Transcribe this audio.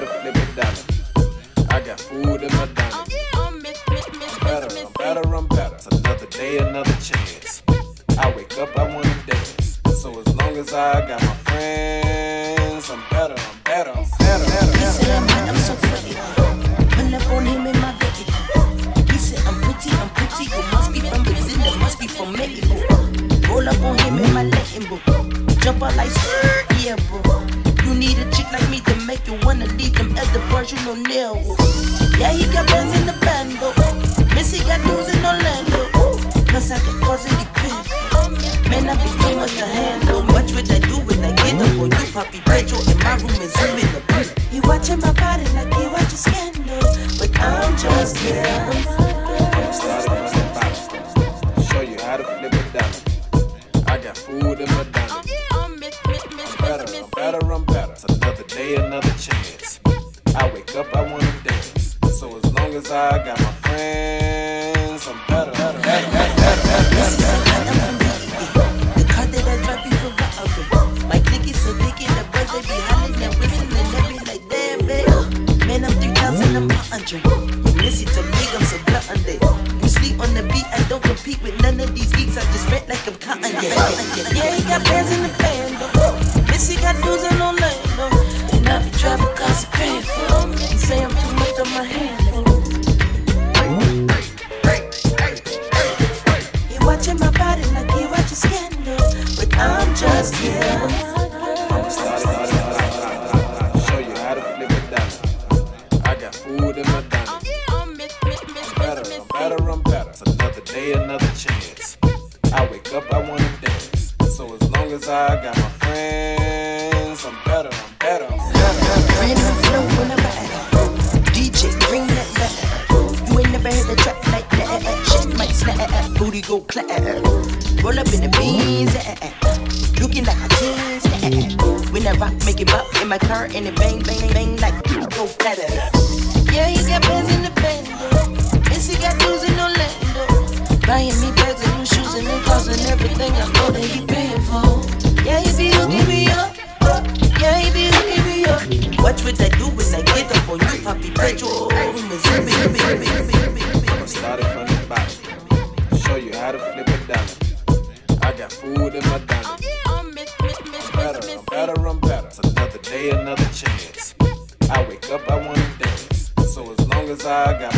dollar. I got food in my dining. I'm better, I'm better, I'm better. It's another day, another chance. I wake up, I wanna dance. So as long as I got my friends, I'm better, I'm better, I'm better, better. He said I'm I'm so pretty. Pull up on him in my vehicle. He said I'm pretty, I'm pretty. You must be from Brazil, you must be from Mexico. Roll up on him in my Latin book. Jump out like skirt, yeah, bro. You need a chick like me to make you wanna leave them other bars you know nail. Yeah, he got bands in the bando. Missy got news in Orlando. Plus I got positive pins. Man, I be too much to handle. Much what I do when I get up on you, Poppy Pedro. In my room and zoom in the pool. He watching my body like he watching scandal. But I'm just here. The. Show you how to flip a dollar. I got food in my as I got my friends, I'm better, better, better, better, better, better. said I'm. The car that I drive be for Valve. My clique is so thick the birds, they be hollering and whistling. They be like, damn, babe. Man, I'm 3,000, I'm a hundred. Missy told me I'm so. You sleep on the beat, I don't compete with none of these geeks. I just rent like I'm. Yeah, better, I'm better, I'm better. It's another day, another chance. I wake up, I wanna dance. So as long as I got my friends, I'm better, I'm better, I'm better, better. Bring the flow when I ride. DJ, bring that back. You ain't never heard a track like that. Shit might snap, booty go clap. Roll up in the beans, looking like a teen. When I rock, make it pop in my car and it bang, bang, bang like go platter. I know that he paying for. Yeah, he be hooking me up. Yeah, he be hooking me up. Watch what I do I get up on you. From the bottom. Show you how to flip a dollar. I got food in my dining. Oh, I'm better, I'm better, I'm better. It's another day, another chance. I wake up, I wanna dance. So as long as I got